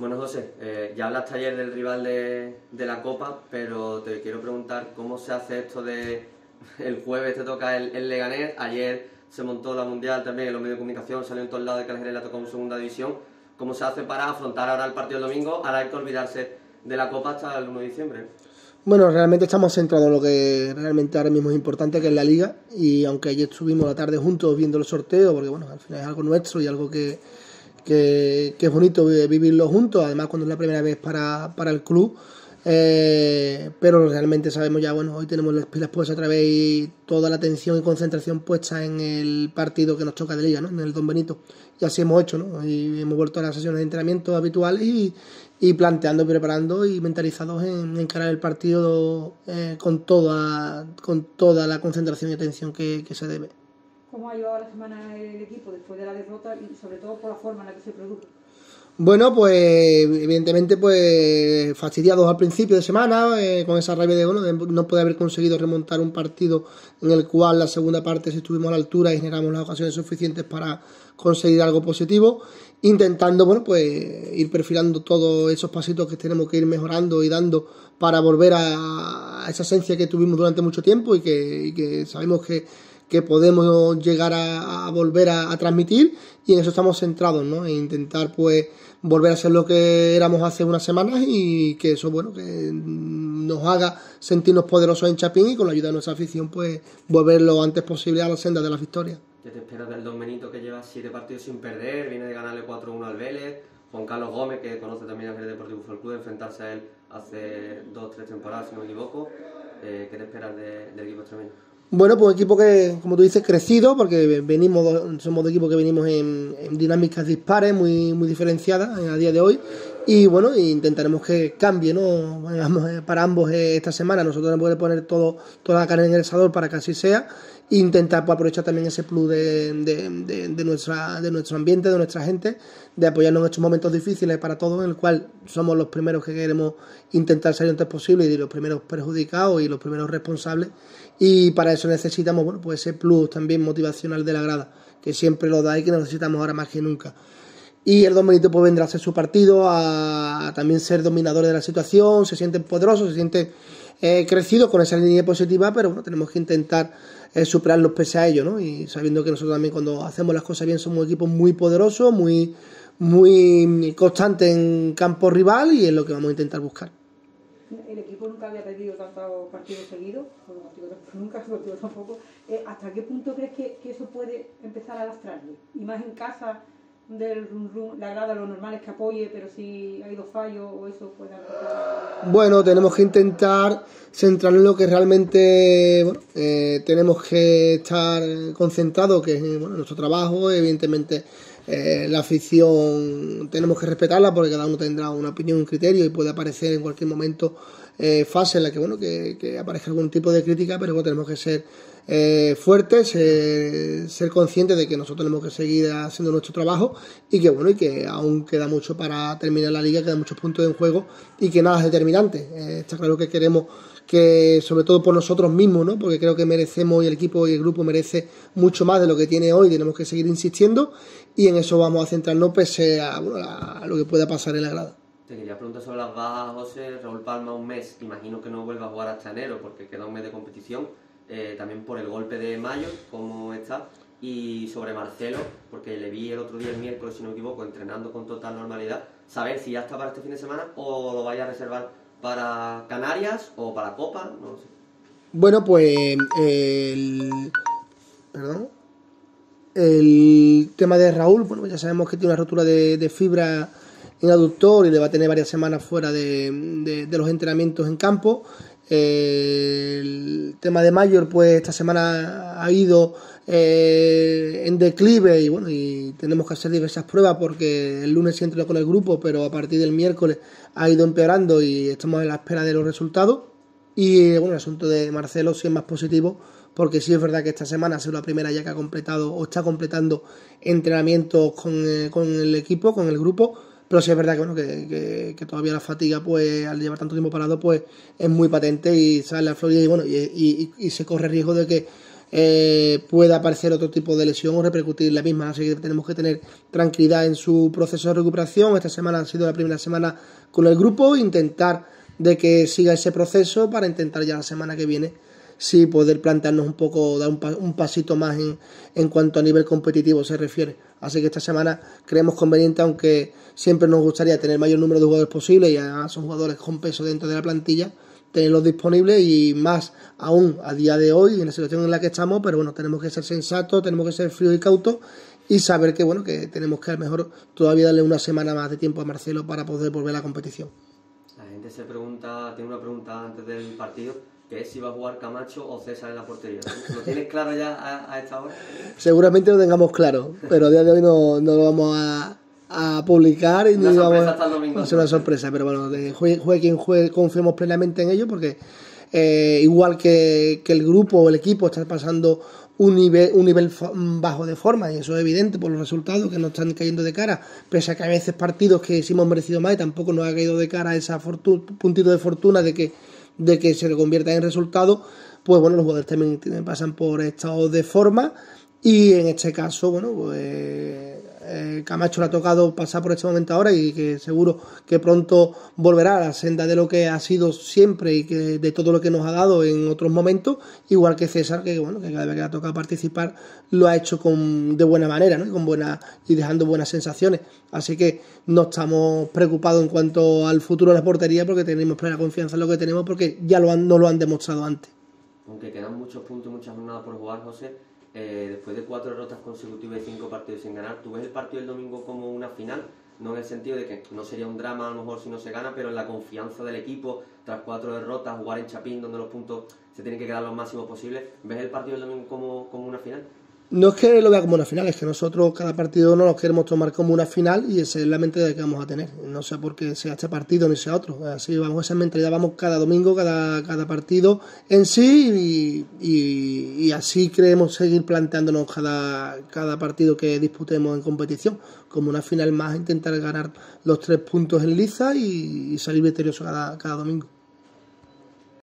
Bueno, José, eh, ya hablaste ayer del rival de, la Copa, pero te quiero preguntar cómo se hace esto de el jueves te toca el, el Leganés, ayer se montó la Mundial también en los medios de comunicación, salió en todos lados de que la tocó en segunda división. ¿Cómo se hace para afrontar ahora el partido del domingo? Ahora hay que olvidarse de la Copa hasta el 1 de diciembre. Bueno, realmente estamos centrados en lo que realmente ahora mismo es importante, que es la liga. Y aunque ayer estuvimos la tarde juntos viendo los sorteos, porque bueno, al final es algo nuestro y algo que, que, es bonito vivirlo juntos, además cuando es la primera vez para, para el club. Eh, pero realmente sabemos ya, bueno, hoy tenemos las pilas puestas otra vez toda la atención y concentración puesta en el partido que nos toca de liga, ¿no? En el Don Benito. Y así hemos hecho, ¿no? Y hemos vuelto a las sesiones de entrenamiento habituales y, y planteando, preparando y mentalizados en encarar el partido eh, con, toda, con toda la concentración y atención que se debe. ¿Cómo ha llevado la semana el equipo después de la derrota y sobre todo por la forma en la que se produjo? Bueno, pues evidentemente pues fastidiados al principio de semana, eh, con esa rabia de, bueno, de no poder haber conseguido remontar un partido en el cual la segunda parte estuvimos a la altura y generamos las ocasiones suficientes para conseguir algo positivo, intentando bueno pues ir perfilando todos esos pasitos que tenemos que ir mejorando y dando para volver a, esa esencia que tuvimos durante mucho tiempo y que sabemos que que podemos llegar a, volver a, transmitir y en eso estamos centrados, ¿no? En intentar pues volver a ser lo que éramos hace unas semanas y que eso, bueno, que nos haga sentirnos poderosos en Chapín y con la ayuda de nuestra afición pues volver lo antes posible a la senda de la victoria. ¿Qué te esperas del Don Benito que lleva siete partidos sin perder, viene de ganarle 4-1 al Vélez? Juan Carlos Gómez, que conoce también al Deportivo Fútbol Club, enfrentarse a él hace dos, tres temporadas, si no me equivoco. Eh, ¿Qué te esperas del equipo extremeño? Bueno, pues equipo que, como tú dices, crecido, porque venimos, somos de equipo que venimos en, dinámicas dispares, muy, muy diferenciadas a día de hoy. Y bueno, intentaremos que cambie, ¿no? Eh, para ambos eh, esta semana. Nosotros nos podemos poner todo, toda la carne en el asador para que así sea intentar pues, aprovechar también ese plus de, de, de, nuestra, de nuestro ambiente, de nuestra gente, de apoyarnos en estos momentos difíciles para todos, en el cual somos los primeros que queremos intentar salir antes posible y los primeros perjudicados y los primeros responsables. Y para eso necesitamos bueno, pues ese plus también motivacional de la grada, que siempre lo da y que necesitamos ahora más que nunca. Y el Don Benito pues vendrá a hacer su partido, a, también ser dominador de la situación, se sienten poderosos, se sienten eh, crecidos con esa línea positiva, pero bueno, tenemos que intentar es superarlos pese a ello, ¿no? Y sabiendo que nosotros también cuando hacemos las cosas bien somos un equipo muy poderoso, muy, muy constante en campo rival y es lo que vamos a intentar buscar. El equipo nunca había perdido tantos partidos seguidos, nunca, tampoco. Eh, ¿Hasta qué punto crees que, que, eso puede empezar a lastrarle? Y más en casa, del la grada lo normal es que apoye, pero si ha habido fallos o eso puede Bueno, tenemos que intentar centrarnos en lo que realmente bueno, eh, tenemos que estar concentrados, que es bueno, nuestro trabajo, evidentemente eh, la afición tenemos que respetarla porque cada uno tendrá una opinión, un criterio y puede aparecer en cualquier momento eh, fase en la que bueno que, que aparezca algún tipo de crítica, pero tenemos que ser eh, fuertes, ser conscientes de que nosotros tenemos que seguir haciendo nuestro trabajo y que bueno y que aún queda mucho para terminar la liga, quedan muchos puntos en juego y que nada es determinante. Eh, está claro que queremos que sobre todo por nosotros mismos, ¿no? porque creo que merecemos y el equipo y el grupo merece mucho más de lo que tiene hoy, tenemos que seguir insistiendo y en eso vamos a centrarnos pese a, a lo que pueda pasar en la grada. Te quería preguntar sobre las bajas, José. Raúl Palma un mes, imagino que no vuelva a jugar hasta enero porque queda un mes de competición. Eh, también por el golpe de Mayo, cómo está, y sobre Marcelo, porque le vi el otro día, el miércoles, si no me equivoco, entrenando con total normalidad, saber si ya está para este fin de semana o lo vaya a reservar para Canarias o para Copa, no sé. Bueno, pues el... Perdón. El tema de Raúl, bueno, ya sabemos que tiene una rotura de, fibra en aductor y le va a tener varias semanas fuera de, de los entrenamientos en campo el tema de Mayor, pues esta semana ha ido eh, en declive y bueno, y tenemos que hacer diversas pruebas porque el lunes se entra con el grupo, pero a partir del miércoles ha ido empeorando y estamos en la espera de los resultados. Y bueno, el asunto de Marcelo sí es más positivo porque sí es verdad que esta semana ha sido la primera ya que ha completado o está completando entrenamientos con, eh, con el equipo, con el grupo pero sí es verdad que, bueno, que, que, todavía la fatiga, pues al llevar tanto tiempo parado, pues es muy patente y sale a Florida y bueno, y, y, se corre riesgo de que eh, pueda aparecer otro tipo de lesión o repercutir la misma. Así que tenemos que tener tranquilidad en su proceso de recuperación. Esta semana ha sido la primera semana con el grupo, intentar de que siga ese proceso para intentar ya la semana que viene sí poder plantearnos un poco, dar un, pasito más en, en, cuanto a nivel competitivo se refiere. Así que esta semana creemos conveniente, aunque siempre nos gustaría tener el mayor número de jugadores posible y además son jugadores con peso dentro de la plantilla, tenerlos disponibles y más aún a día de hoy en la situación en la que estamos, pero bueno, tenemos que ser sensatos, tenemos que ser fríos y cautos y saber que bueno, que tenemos que a lo mejor todavía darle una semana más de tiempo a Marcelo para poder volver a la competición. La gente se pregunta, tiene una pregunta antes del partido, que es si va a jugar Camacho o César en la portería. ¿Lo tienes claro ya a, esta hora? Seguramente lo tengamos claro, pero a día de hoy no, no lo vamos a, a publicar y una vamos hasta el domingo. a hacer una sorpresa, pero bueno, juegue, quien juegue, confiemos plenamente en ello porque eh, igual que, que, el grupo o el equipo está pasando un nivel, un nivel bajo de forma y eso es evidente por los resultados que nos están cayendo de cara, pese a que a veces partidos que sí hemos merecido más y tampoco nos ha caído de cara esa puntito de fortuna de que, de que se convierta en resultado, pues bueno, los jugadores también pasan por estados de forma y en este caso, bueno, pues eh, Camacho le ha tocado pasar por este momento ahora y que seguro que pronto volverá a la senda de lo que ha sido siempre y que de todo lo que nos ha dado en otros momentos, igual que César, que bueno, que cada vez que le ha tocado participar lo ha hecho con, de buena manera, ¿no? Y con buena, y dejando buenas sensaciones. Así que no estamos preocupados en cuanto al futuro de la portería porque tenemos plena confianza en lo que tenemos porque ya lo han, no lo han demostrado antes. Aunque quedan muchos puntos y muchas jornadas por jugar, José, eh, después de cuatro derrotas consecutivas y cinco partidos sin ganar, ¿tú ves el partido del domingo como una final? No en el sentido de que no sería un drama a lo mejor si no se gana, pero en la confianza del equipo, tras cuatro derrotas, jugar en Chapín, donde los puntos se tienen que quedar lo máximo posible, ¿ves el partido del domingo como, como una final? No es que lo vea como una final, es que nosotros cada partido no nos queremos tomar como una final y esa es la mentalidad que vamos a tener. No sé por qué sea este partido ni sea otro. Así vamos, esa mentalidad vamos cada domingo, cada, cada partido en sí y, y, así queremos seguir planteándonos cada, cada partido que disputemos en competición. Como una final más, intentar ganar los tres puntos en liza y, salir victorioso cada, cada domingo.